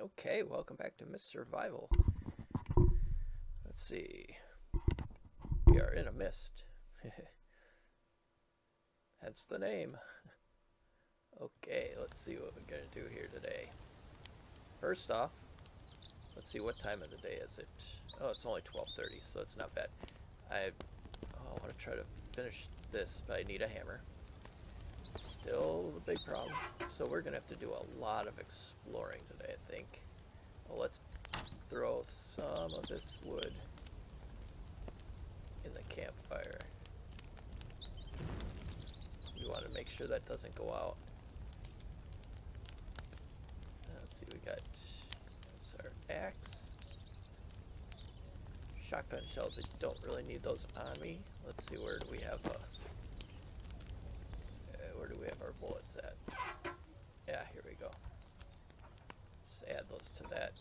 Okay, welcome back to Mist Survival. Let's see. We are in a mist. Hence the name. Okay, let's see what we're going to do here today. First off, let's see what time of the day is it. Oh, it's only 12.30, so it's not bad. I, oh, I want to try to finish this, but I need a hammer. Still the big problem. So we're going to have to do a lot of exploring today, I think. Well, let's throw some of this wood in the campfire. You want to make sure that doesn't go out. Let's see, we got our axe. Shotgun shells, I don't really need those on me. Let's see, where do we have, a... where do we have our bullets at? Yeah, here we go. Just add those to that.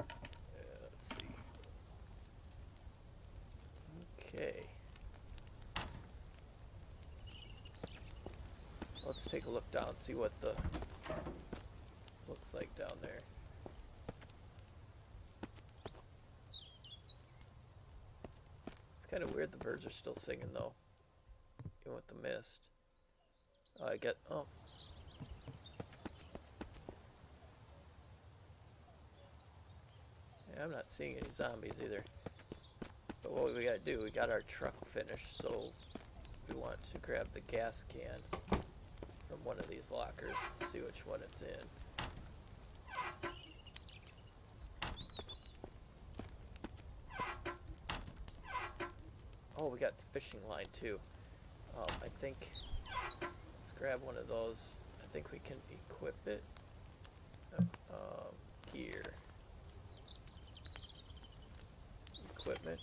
Uh, let's see. Okay. Let's take a look down, see what the looks like down there. It's kind of weird the birds are still singing though, even with the mist. Oh, I get, oh. Yeah, I'm not seeing any zombies either. But what we gotta do, we got our truck finished, so we want to grab the gas can from one of these lockers, see which one it's in. Oh, we got the fishing line too. Um, I think, let's grab one of those. I think we can equip it. Uh, um, gear. Equipment.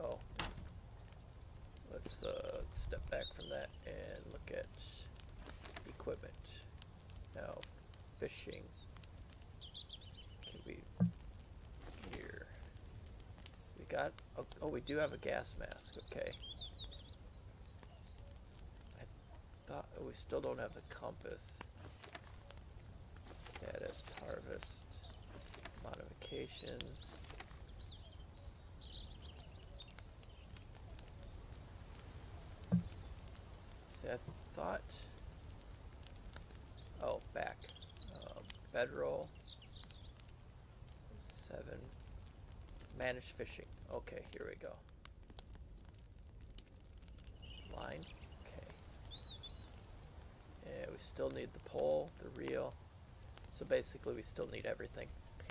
Oh, let's, let's uh, step back from that and look at equipment. Now, fishing. Can we gear? We got. Oh, oh, we do have a gas mask. Okay. I thought oh, we still don't have the compass. Status harvest modifications. See, I thought. Oh, back. Um, Bedroll. Manage fishing. Okay, here we go. Line. Okay. Yeah, we still need the pole, the reel. So basically, we still need everything.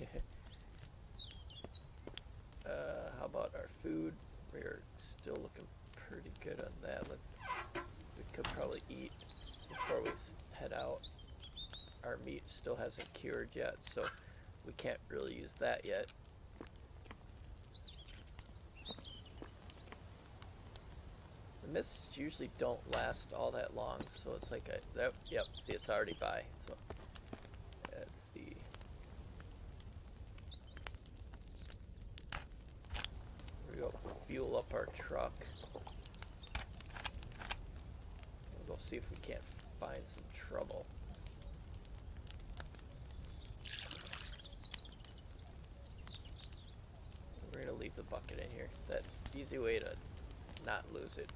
uh, how about our food? We're still looking pretty good on that. Let's. We could probably eat before we head out. Our meat still hasn't cured yet, so we can't really use that yet. Mists usually don't last all that long, so it's like a, that, yep, see it's already by, so let's see. Here we go, fuel up our truck. We'll go see if we can't find some trouble. We're gonna leave the bucket in here. That's easy way to not lose it.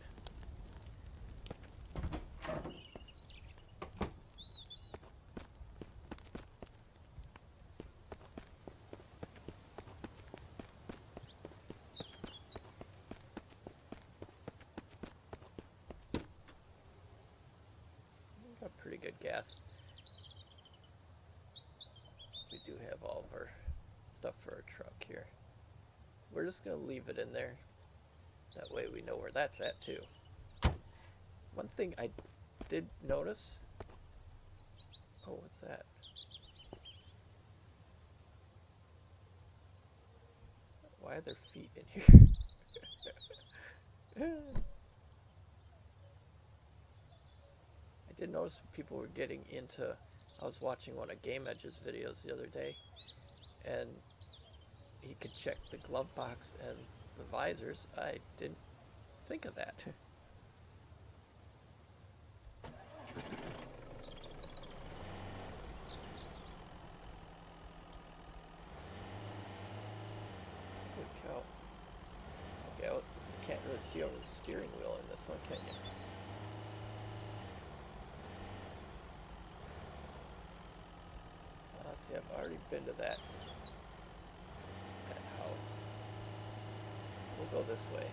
Gas. We do have all of our stuff for our truck here. We're just gonna leave it in there. That way we know where that's at too. One thing I did notice. Oh, what's that? Why are there feet in here? Notice people were getting into. I was watching one of Game Edge's videos the other day, and he could check the glove box and the visors. I didn't think of that. over the steering wheel in this one, can you? I've already been to that, that house. We'll go this way.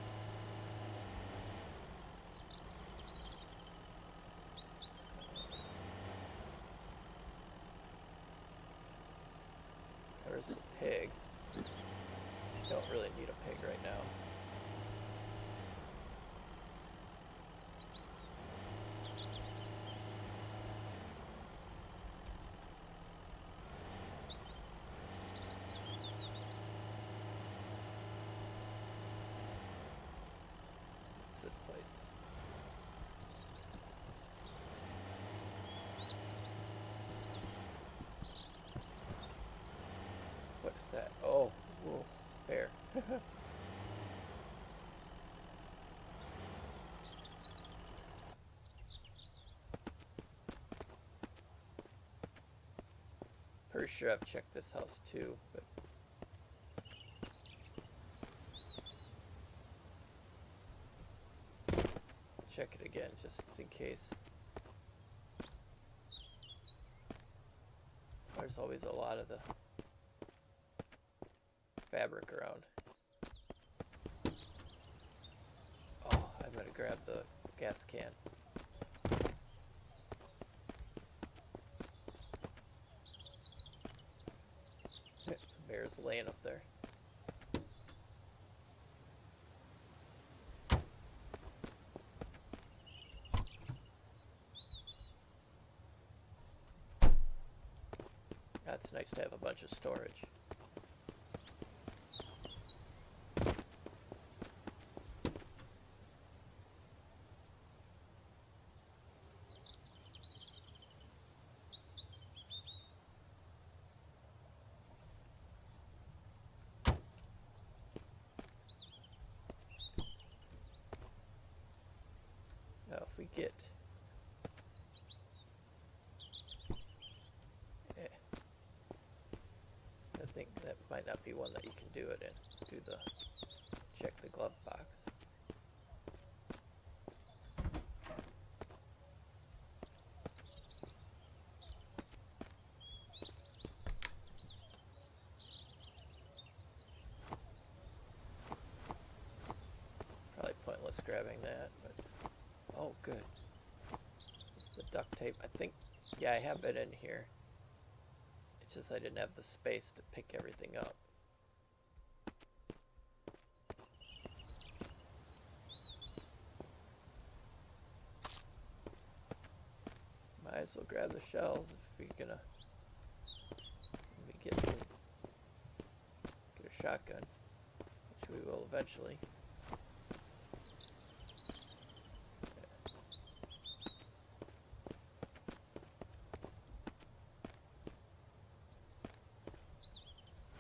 There's the pig. Don't really need a pig right now. What's this place? What is that? Oh, whoa, bear. Pretty sure I've checked this house too, but check it again just in case. There's always a lot of the fabric around. Oh, I'm gonna grab the gas can. The bear's laying up there. That's nice to have a bunch of storage. Now if we get eh, I think that might not be one that you can do it in. Do the check the glove box. Probably pointless grabbing that, but oh good. It's the duct tape. I think yeah, I have it in here. It's just I didn't have the space to pick everything up. Might as well grab the shells if you're gonna maybe get some get a shotgun, which we will eventually.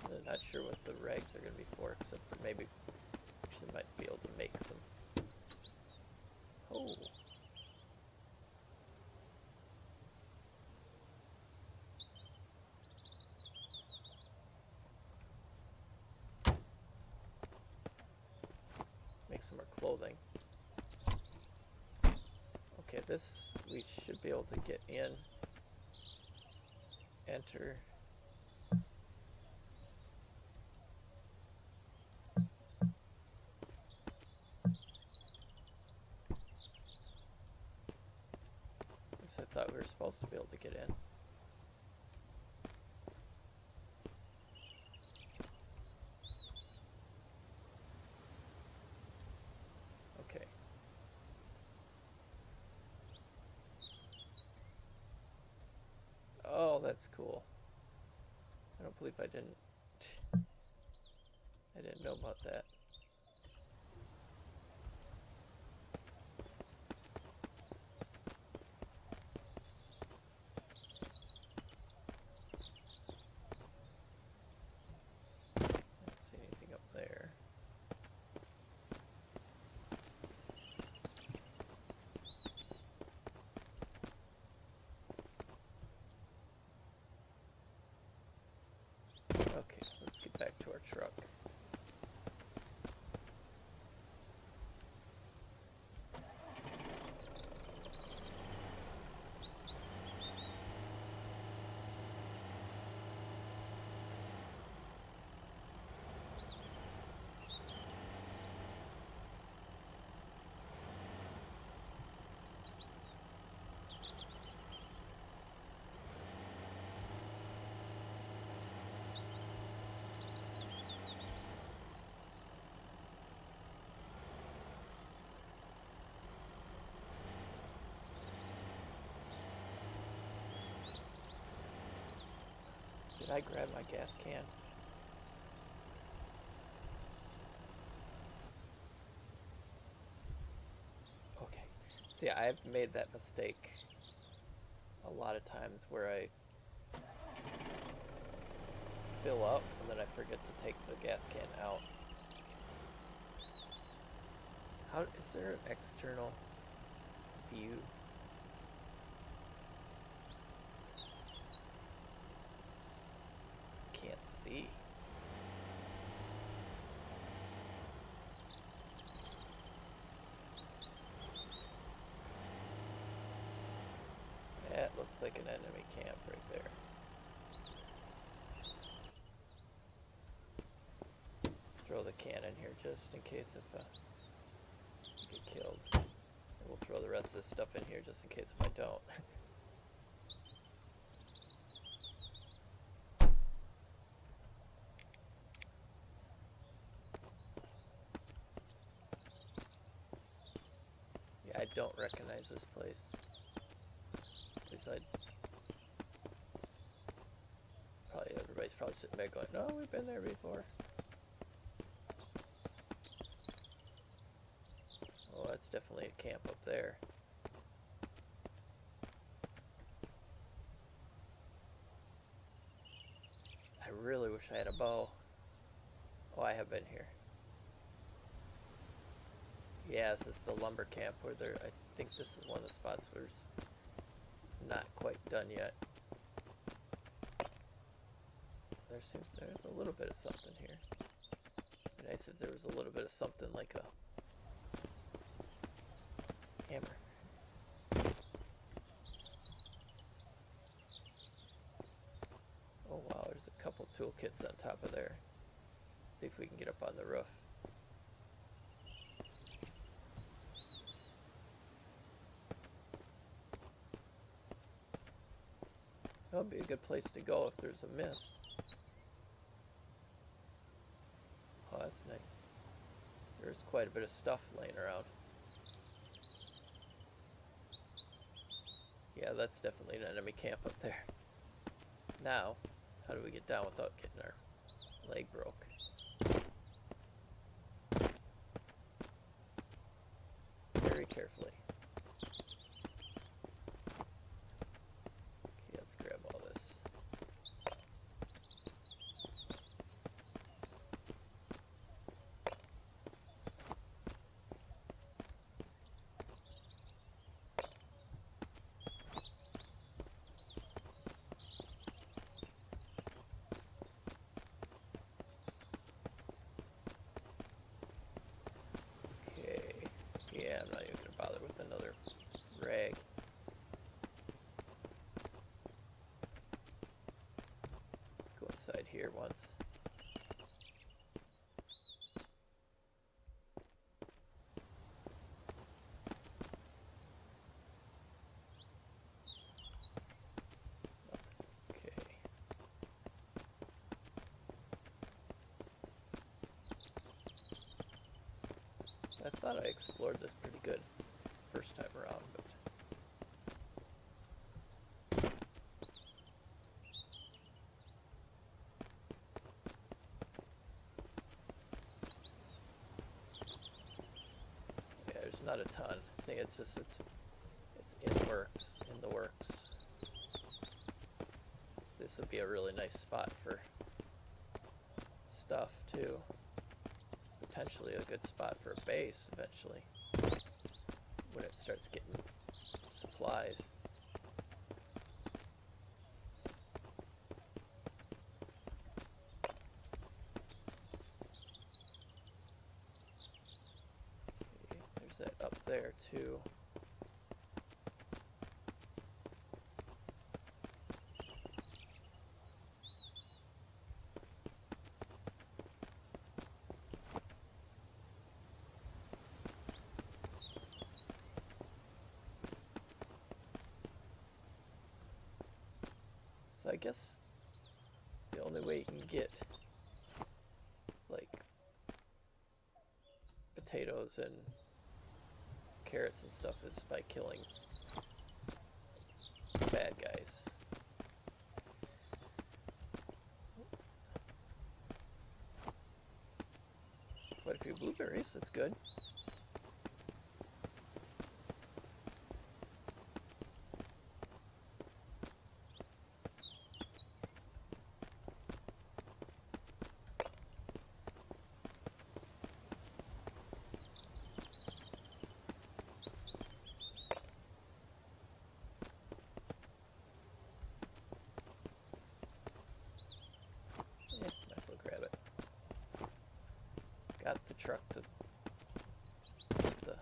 I'm not sure what the regs are going to be for, except for maybe actually might be able to make some. Oh. Make some more clothing. Okay, this we should be able to get in. Enter. Because I thought we were supposed to be able to get in. Okay. Oh, that's cool. I don't believe I didn't. I didn't know about that. I don't see anything up there. Okay, let's get back to our truck. I grab my gas can? Okay. See, I've made that mistake a lot of times where I fill up and then I forget to take the gas can out. How is there an external view? Can't see. That looks like an enemy camp right there. Let's throw the cannon here just in case if uh, I get killed. And we'll throw the rest of this stuff in here just in case if I don't. yeah, I don't recognize this place. At least I probably probably sitting back going, oh, "No, we've been there before." Oh, that's definitely a camp up there. I really wish I had a bow. Oh, I have been here. Yeah, this is the lumber camp where there. I think this is one of the spots where it's not quite done yet. There seems there's a little bit of something here. Be nice if there was a little bit of something like a hammer. Oh wow, there's a couple toolkits on top of there. See if we can get up on the roof. That would be a good place to go if there's a mist. Oh, that's nice. There's quite a bit of stuff laying around. Yeah, that's definitely an enemy camp up there. Now, how do we get down without getting our leg broke? Very carefully. Okay, let's grab all this. Okay. Yeah, I'm not even gonna bother with another rag. Let's go inside here once. Okay. I thought I explored this pretty good first time around, but yeah, there's not a it's just it's it's in works, in the works. This would be a really nice spot for stuff too potentially a good spot for a base eventually when it starts getting supplies. Okay, there's that up there too. So I guess the only way you can get like potatoes and carrots and stuff is by killing bad guys. That's good. Yeah, might as well grab it. Got the truck to the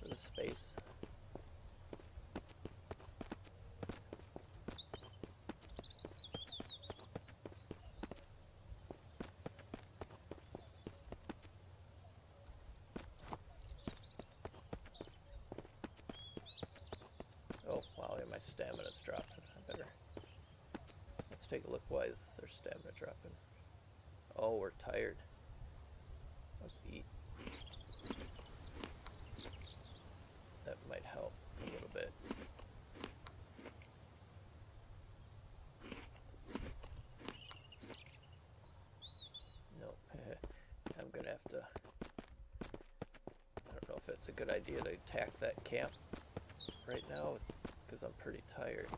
for the space. Oh wow, my stamina's dropping. I better let's take a look. Why is their stamina dropping? Oh, we're tired. Let's eat. That might help a little bit. Nope. I'm gonna have to. I don't know if it's a good idea to attack that camp right now because I'm pretty tired.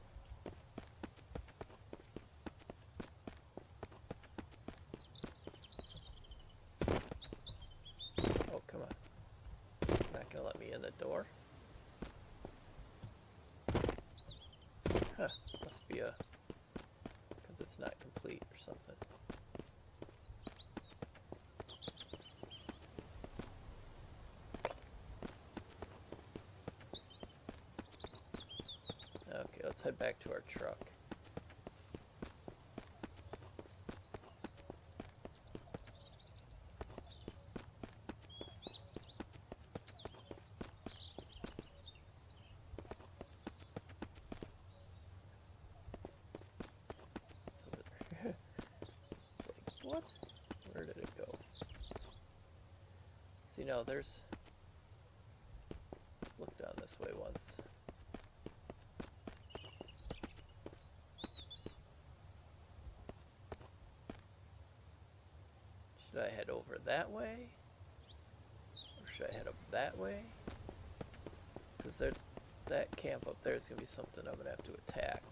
Oh, come on. Not gonna let me in the door? Huh, must be a... Because it's not complete or something. Okay, let's head to our truck. Like, what? Where did it go? See, now there's. Let's look down this way once. Should I head over that way? Or should I head up that way? Because that camp up there is going to be something I'm going to have to attack.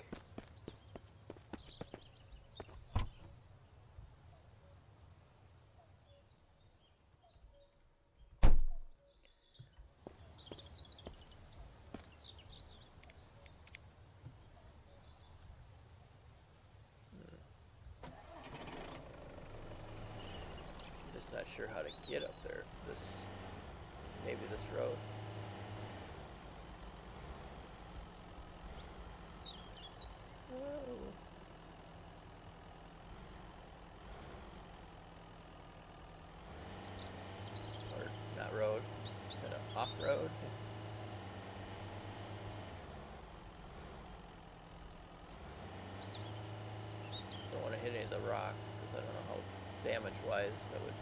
I'm just not sure how to get up there. This, maybe this road. Whoa. Or not road, kind of off road. Don't want to hit any of the rocks because I don't know how damage wise that would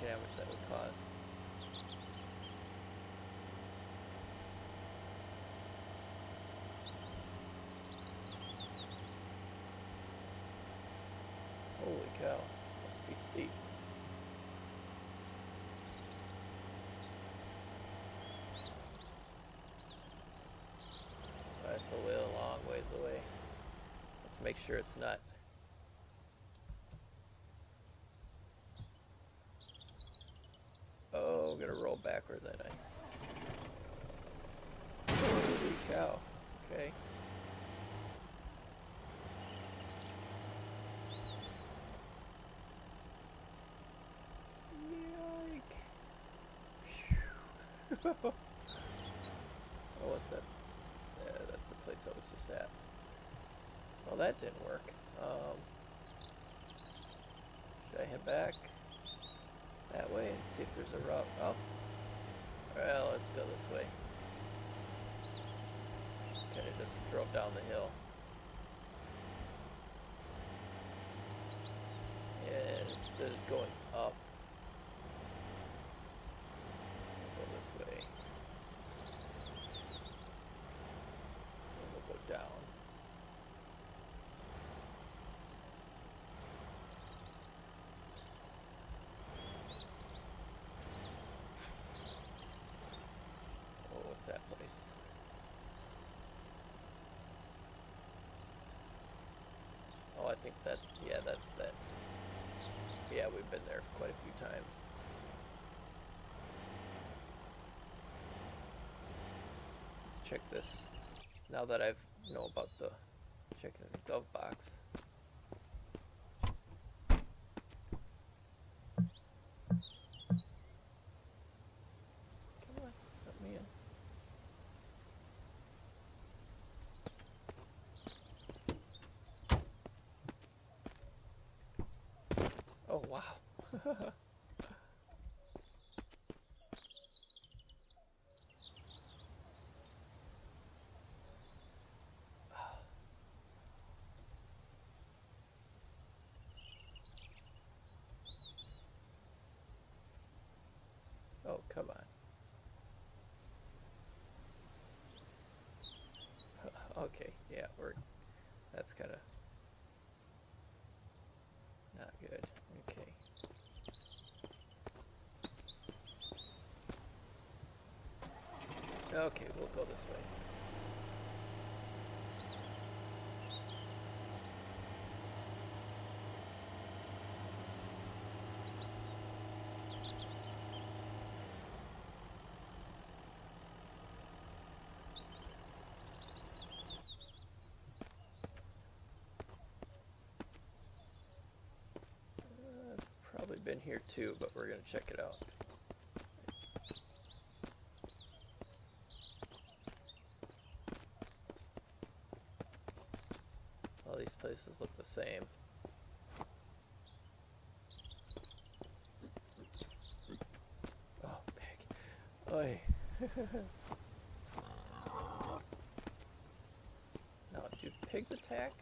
damage that would cause. Holy cow, must be steep. That's a little long ways away. Let's make sure it's not Oh, I'm gonna roll backwards, ain't I? Holy cow. Okay. Yike. Phew. Oh, what's that? Yeah, that's the place I was just at. Well, that didn't work. Um, should I head back? that way and see if there's a route. Oh. Well, let's go this way. Kinda just drove down the hill. And instead of going up, we'll go this way. And we'll go down. place. Oh, I think that's, yeah, that's that. Yeah, we've been there quite a few times. Let's check this. Now that I've know about the checking the glove box. Oh wow. Oh, come on. Okay, yeah, we're that's kind of not good. Okay. Okay, we'll go this way. Uh, probably been here too, but we're gonna check it out. All these places look the same. Oh, pig. Oi. now, do pigs attack?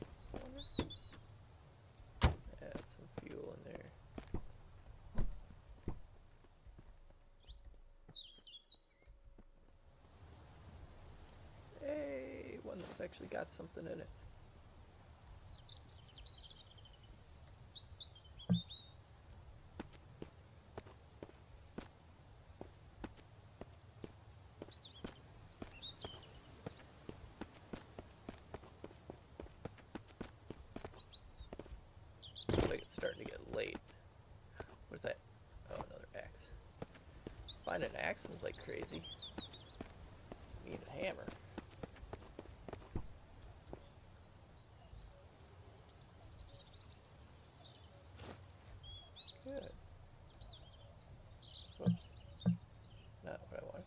Add some fuel in there. Hey, one that's actually got something in it. Looks like it's starting to get late. What is that? Oh, another axe. Finding axes like crazy. Need a hammer. Good. Whoops. Not what I wanted.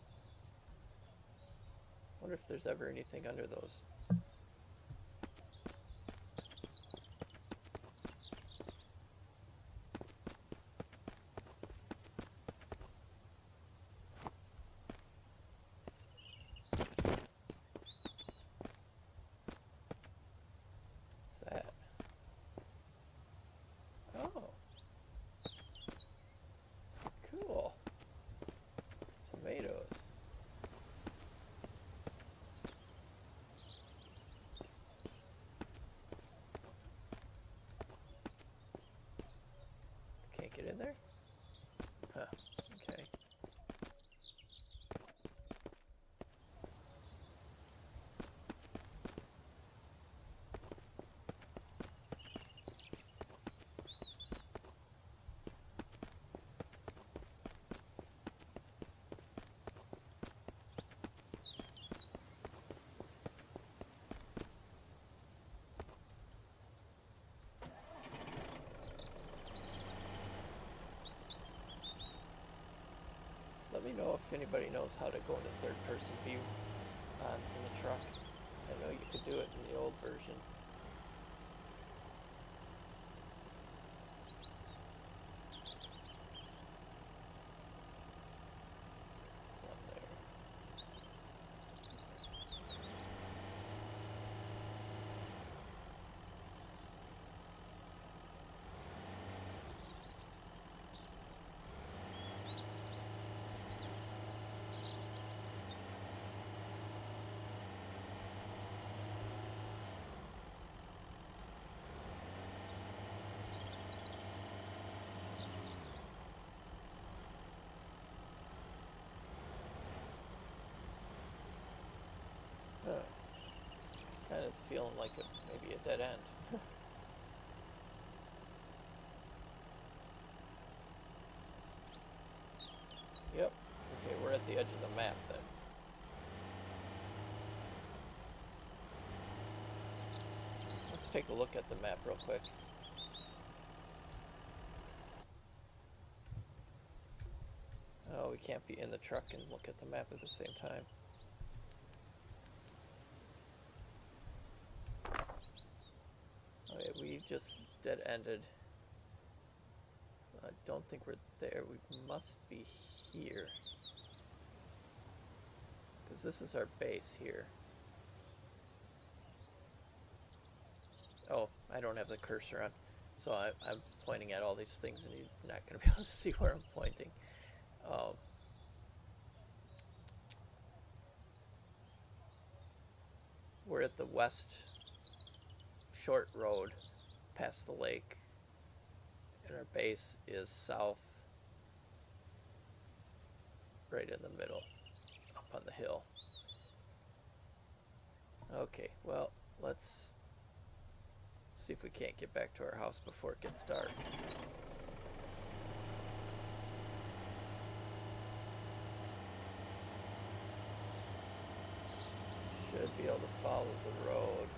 Wonder if there's ever anything under those. What's that? Oh. Cool. Tomatoes. Can't get in there? Huh. Okay. Let me know if anybody knows how to go into third person view on in the truck. I know you could do it in the old version. Is feeling like a, maybe a dead end. yep. Okay, we're at the edge of the map then. Let's take a look at the map real quick. Oh, we can't be in the truck and look at the map at the same time. Okay, we just dead ended. I don't think we're there. We must be here. Because this is our base here. Oh, I don't have the cursor on. So I, I'm pointing at all these things and you're not going to be able to see where I'm pointing. Um, we're at the west short road past the lake, and our base is south, right in the middle, up on the hill. Okay, well, let's see if we can't get back to our house before it gets dark. Should be able to follow the road.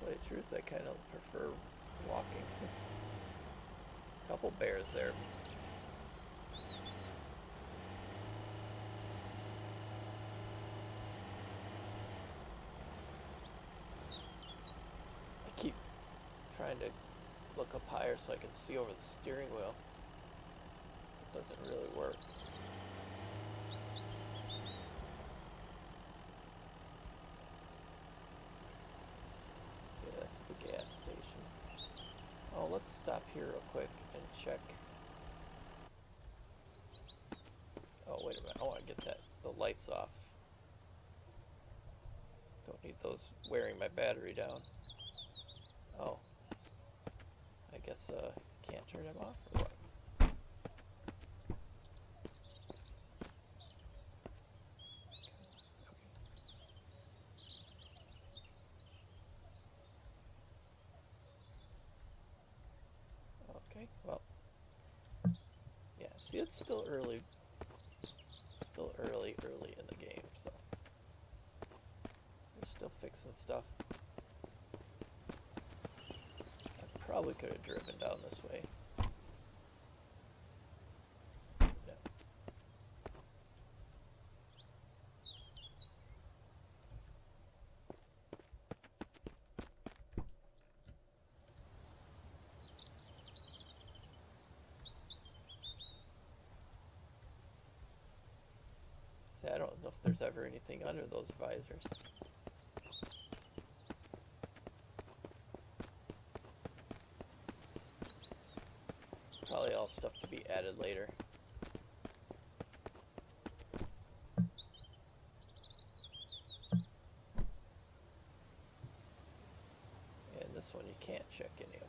To tell you the truth, I kind of prefer walking. Couple bears there. I keep trying to look up higher so I can see over the steering wheel. It doesn't really work. Yeah, that's the gas station. Oh, let's stop here real quick and check. Oh, wait a minute. I want to get that the lights off. Don't need those wearing my battery down. Oh. I guess uh can't turn them off or what? Okay, well. Yeah, see it's still early. Still early, early in the game, so we're still fixing stuff. I probably could have driven down this way. See, I don't know if there's ever anything under those visors. Stuff to be added later. And this one you can't check any of them.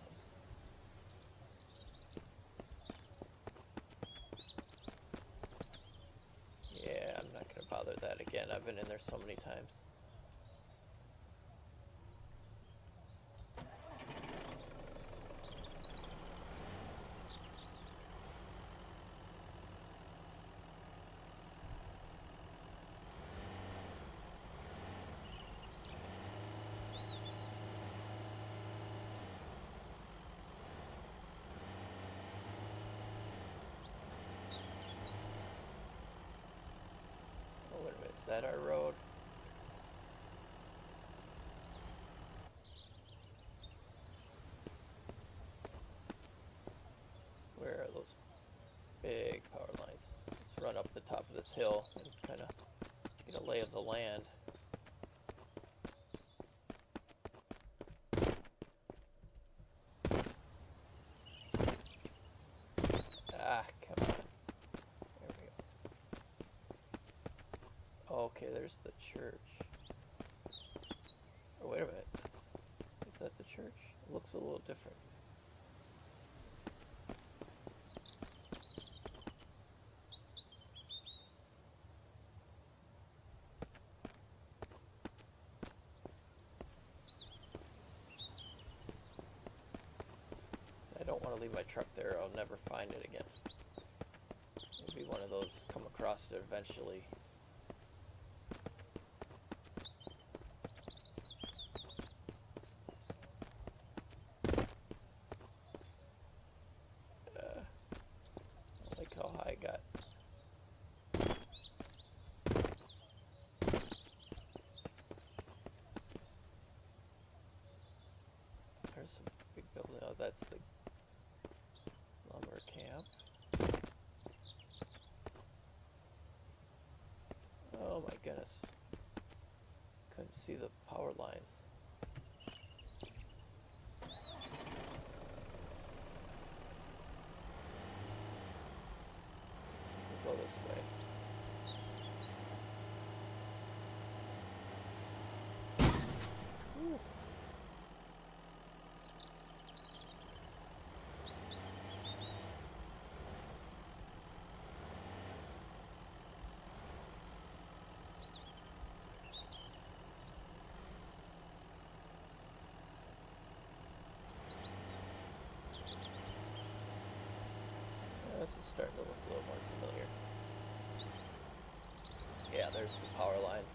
Yeah, I'm not gonna bother that again. I've been in there so many times. Oh, wait a minute. Is that our road? Where are those big power lines? Let's run up the top of this hill and kind of get a lay of the land. Ah, come on. There we go. Okay, there's the church. Oh, wait a minute. That's, is that the church? It looks a little different. don't want to leave my truck there. I'll never find it again. It'll be one of those come across it eventually. Uh, I don't like how high I got. There's some big building. Oh, that's the lumber camp. Oh my goodness. Couldn't see the power lines. We'll go this way. Whew. Yeah, This is starting to look a little more familiar. Yeah, there's the power lines.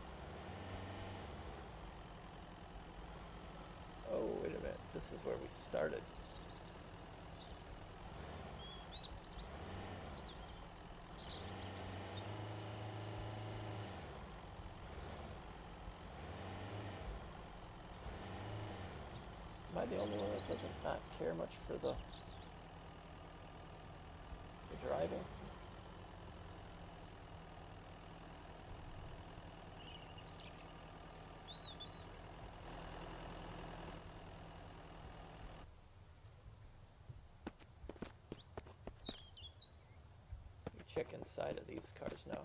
Oh, wait a minute. This is where we started. Am I the only one that doesn't not care much for the, You check inside of these cars now.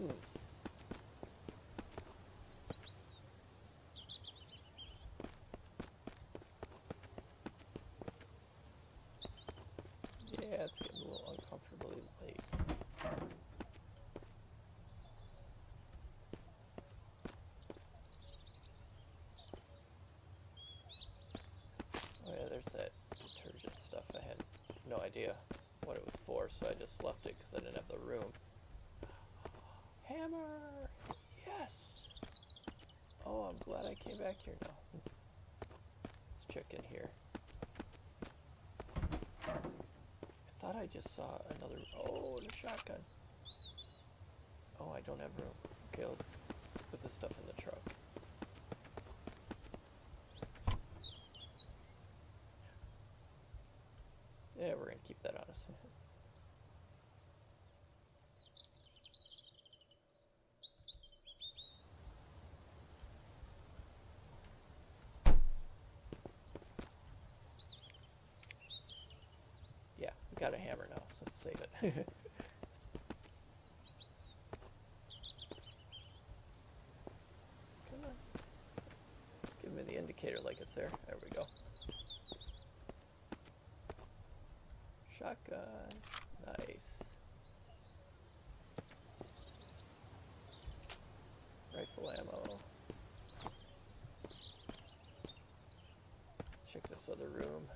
Hmm. Yeah, it's getting a little uncomfortably late. Oh yeah, there's that detergent stuff. I had no idea what it was for, so I just left it because I didn't have the room. Hammer! Yes! Oh, I'm glad I came back here now. Let's check in here. Thought I just saw another. Oh, a shotgun. Oh, I don't have room. Okay, let's put this stuff in the truck. Yeah, we're gonna keep that on us. Yeah, we got a hammer now, so let's save it. Come on. Let's give me the indicator like it's there. There we go. Shotgun. Nice. Rifle ammo. Let's check this other room.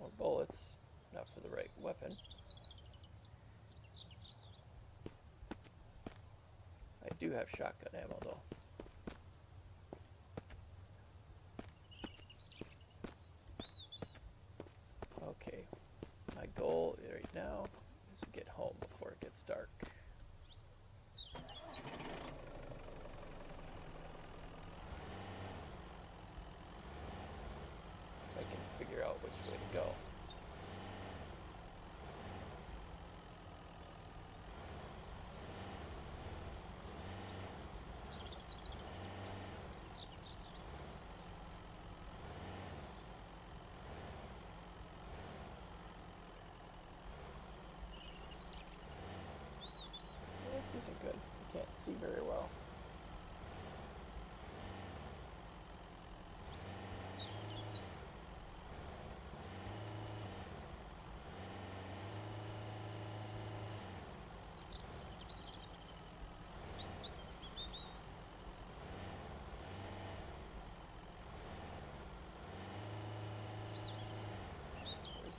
More bullets. Not for the right weapon. I do have shotgun ammo though. Okay, my goal right now is to get home before it gets dark. This isn't good. I can't see very well.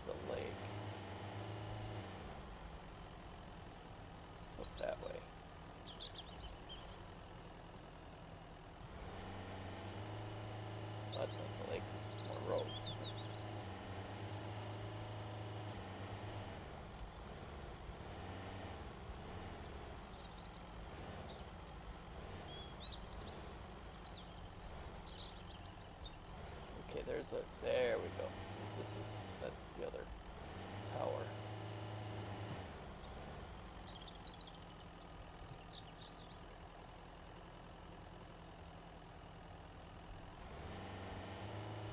The lake? Up that way. That's not the lake, it's more road. Okay, there's a, there we go. This is, that's the other tower.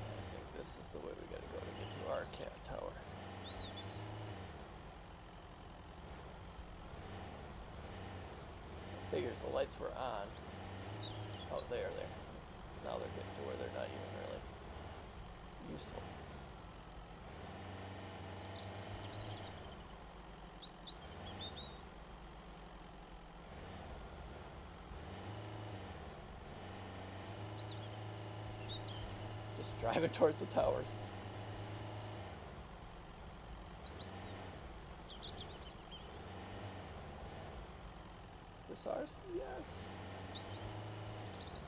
I think this is the way we gotta go to get to our cat tower. Figures the lights were on. Oh, there, there. Now they're getting to where they're not even really useful. Just driving towards the towers. This ours? Yes.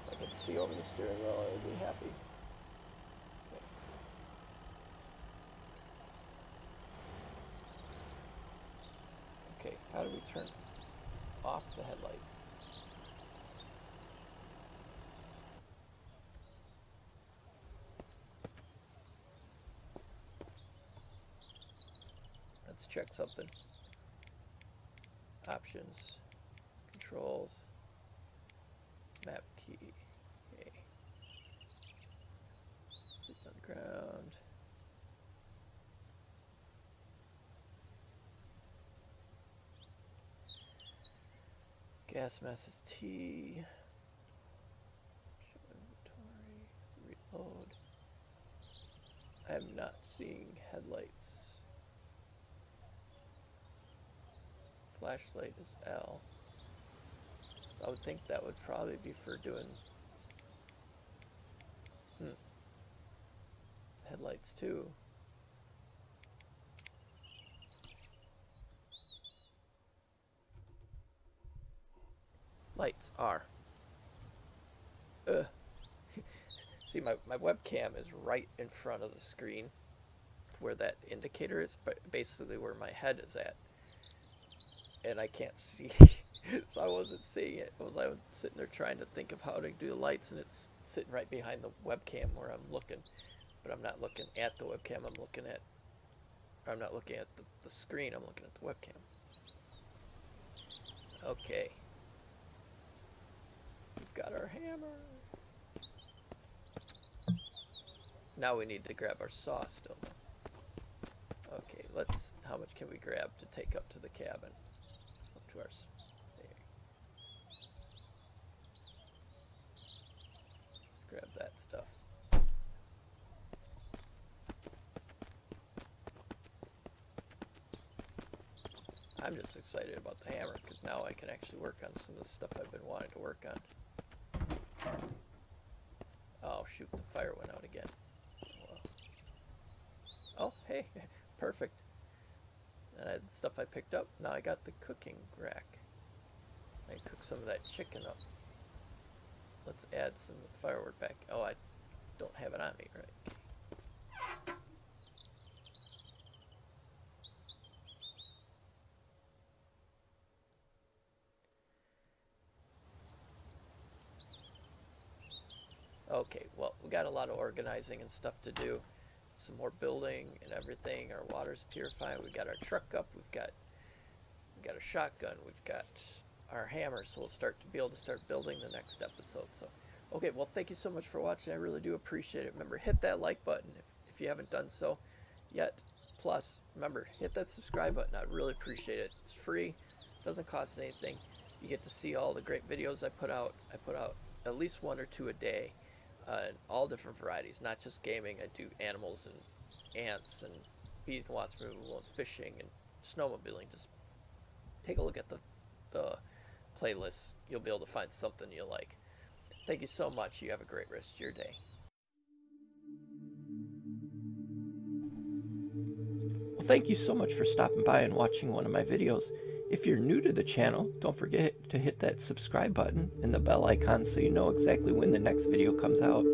If I could see over the steering wheel, I would be happy. Okay. How do we turn off the headlights? Let's check something. Options, controls, map key. Okay. Sleep on the ground. Gas mask is T. Reload. I'm not seeing headlights. Flashlight is L. I would think that would probably be for doing headlights too. Lights are. Ugh. See, my, my webcam is right in front of the screen where that indicator is, but basically where my head is at. And I can't see, so I wasn't seeing it. I was I was sitting there trying to think of how to do the lights, and it's sitting right behind the webcam where I'm looking. But I'm not looking at the webcam, I'm looking at, I'm not looking at the, the screen, I'm looking at the webcam. Okay. We've got our hammer. Now we need to grab our saw still. Okay, let's, how much can we grab to take up to the cabin? Up to our, s- there. Grab that stuff. I'm just excited about the hammer because now I can actually work on some of the stuff I've been wanting to work on. Oh shoot, the fire went out again. Oh, hey, perfect. And I, the stuff I picked up, now I got the cooking rack. I cook some of that chicken up. Let's add some firewood back. Oh, I don't have it on me, right? Okay, well, we got a lot of organizing and stuff to do. Some more building and everything. Our water's purifying. We've got our truck up. We've got we got a shotgun. We've got our hammer. So we'll start to be able to start building the next episode. So, okay, well, thank you so much for watching. I really do appreciate it. Remember, hit that like button if, if you haven't done so yet. Plus, remember, hit that subscribe button. I'd really appreciate it. It's free. Doesn't cost anything. You get to see all the great videos I put out. I put out at least one or two a day, uh, all different varieties, not just gaming. I do animals and ants and bees and wasps removal and fishing and snowmobiling. Just take a look at the the playlist. You'll be able to find something you like. Thank you so much. You have a great rest of your day. Well, thank you so much for stopping by and watching one of my videos. If you're new to the channel, don't forget to hit that subscribe button and the bell icon so you know exactly when the next video comes out.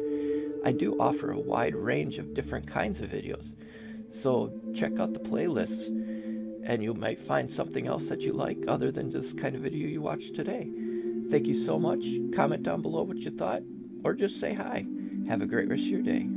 I do offer a wide range of different kinds of videos, so check out the playlists and you might find something else that you like other than this kind of video you watched today. Thank you so much. Comment down below what you thought or just say hi. Have a great rest of your day.